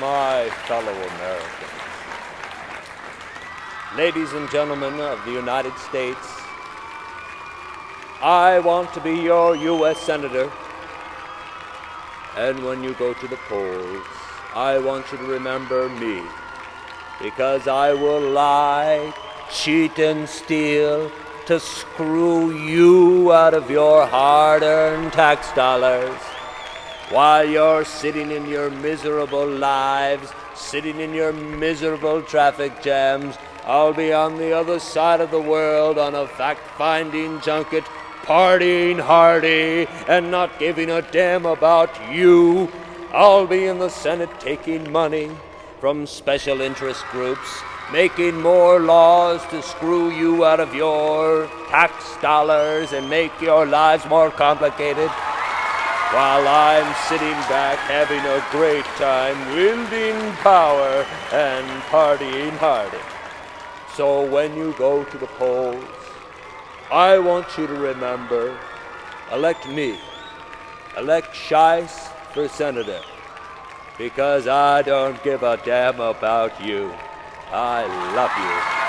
my fellow Americans, ladies and gentlemen of the United States, I want to be your U.S. Senator. And when you go to the polls, I want you to remember me. Because I will lie, cheat, and steal to screw you out of your hard earned tax dollars. While you're sitting in your miserable lives, sitting in your miserable traffic jams, I'll be on the other side of the world on a fact finding junket partying hardy and not giving a damn about you. I'll be in the Senate taking money from special interest groups, making more laws to screw you out of your tax dollars and make your lives more complicated. While I'm sitting back having a great time wielding power and partying hardy. So when you go to the polls, I want you to remember elect me, elect Shys for senator, because I don't give a damn about you. I love you.